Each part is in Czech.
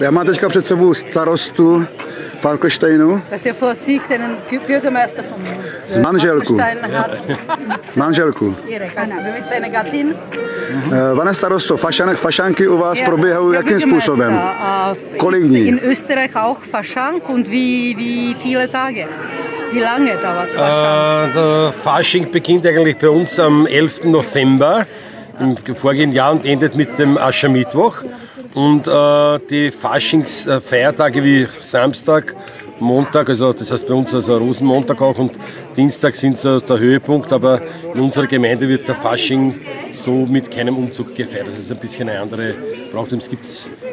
Já mám teďka před sebou starostu Falkensteinu. Das ist ja vor Sieg den Bürgermeister von Z manželku. Manželku. mit seiner Gattin. Pane starosto, fašanek, fašanky u vás probíhají jakým způsobem? Äh, Kolik dní? In Österreich auch Faschank und wie, wie viele Tage? Wie lange dauert Faschank? Äh, der Fasching beginnt eigentlich bei uns am 11. November im vorgehenden Jahr und endet mit dem Aschermittwoch. Und äh, die Faschingsfeiertage wie Samstag, Montag, also das heißt bei uns also Rosenmontag auch und Dienstag sind so der Höhepunkt, aber in unserer Gemeinde wird der Fasching so mit keinem Umzug gefeiert. Das ist ein bisschen eine andere Brauchtum. Es gibt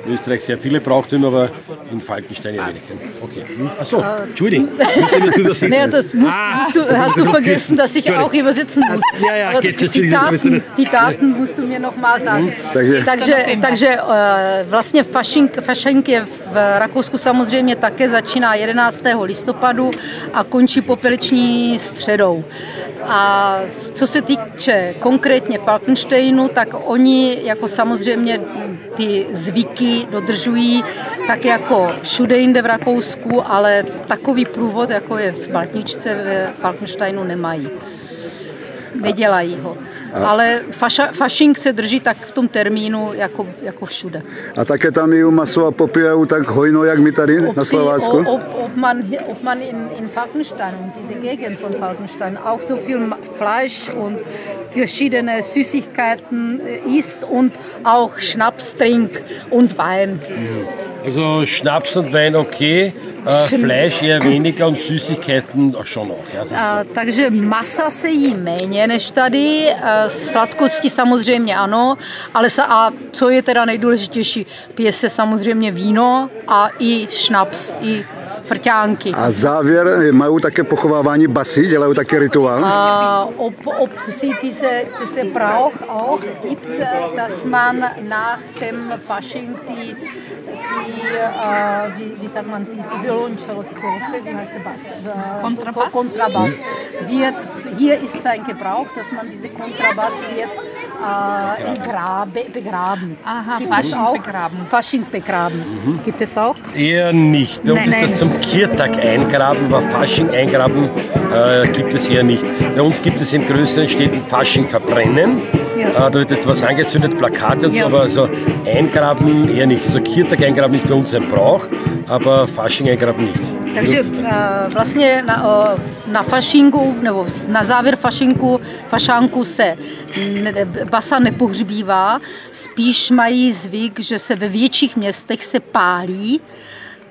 in Österreich sehr viele Brauchtümer, aber in Falkenstein ja weniger. Okay. Achso, Entschuldigung. Du das Naja, das musst, musst du, hast du vergessen, dass ich auch übersetzen muss. Ja, ja, geht die, die, das Daten, die Daten musst du mir noch mal sagen. Takže- Takže, takže eh, vlastně fašink, fašink je v Rakousku samozřejmě také začíná 11. listopadu a končí popeliční středou. A co se týče konkrétně Falkensteinu, tak oni jako samozřejmě ty zvyky dodržují tak jako všude jinde v Rakousku, ale takový průvod, jako je v Baltničce ve Falkensteinu, nemají. Nedělají ho. Ale faša, fašink se drží tak v tom termínu jako, jako všude. A také tam jí maso a popíjají tak hojno, jak my tady na sie- Slovácku? ob, ob man, ob man in, in Falkenstein und diese Gegend von Falkenstein auch so viel Fleisch und verschiedene Süßigkeiten äh, isst und auch Schnaps trinkt und Wein. Also Schnaps und Wein okay, äh, Fleisch eher weniger und Süßigkeiten schon auch. Ja, ist A, takže masa se jí méně než tady, a sladkosti samozřejmě ano, ale sa, a co je teda nejdůležitější, pije se samozřejmě víno a i šnaps, i frťánky. A závěr, mají také pochovávání basy, dělají také rituál? Äh, ob, ob sie diese, diese Brauch auch gibt, äh, dass man nach dem Fasching die, die äh, wie, wie sagt man, die, die Violoncello, die große, wie heißt der Bass? Äh, Kontrabass? Kontrabass. Wird, hier ist sein Gebrauch, dass man diese Kontrabass wird äh, im Grabe, begraben. Aha, Gibt Fasching auch? begraben. Fasching begraben. Gibt es auch? Eher nicht. Bei uns Nein, ist das nein. zum Kirtag eingraben, aber Fasching eingraben äh, gibt es eher nicht. Bei uns gibt es in größeren Städten Fasching verbrennen. Ja. Äh, da wird etwas angezündet, Plakate und Ja. so, aber also eingraben eher nicht. Also Kirtag eingraben ist bei uns ein Brauch, aber Fasching eingraben nicht. Takže eh, vlastně na, na fašinku, nebo na závěr fašinku, fašánku se basa nepohřbívá, spíš mají zvyk, že se ve větších městech se pálí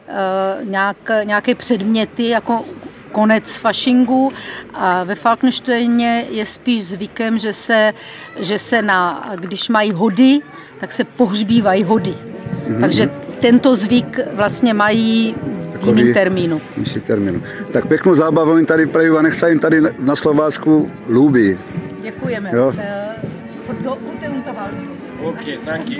eh, nějak, nějaké předměty, jako konec fašingu. A ve Falkensteině je spíš zvykem, že se, že se na, když mají hody, tak se pohřbívají hody. Takže tento zvyk vlastně mají Takový- termínu. Vyšší termínu. Tak pěknou zábavu jim tady preju a nech se jim tady na Slovácku líbí. Děkujeme. Jo. Eh, do- Unterhaltung. Okay, danke.